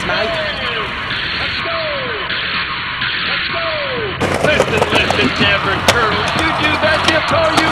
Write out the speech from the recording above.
Cheers, mate. Let's go! Let's go! Listen, listen, Denver Turtles. You do that, they'll call you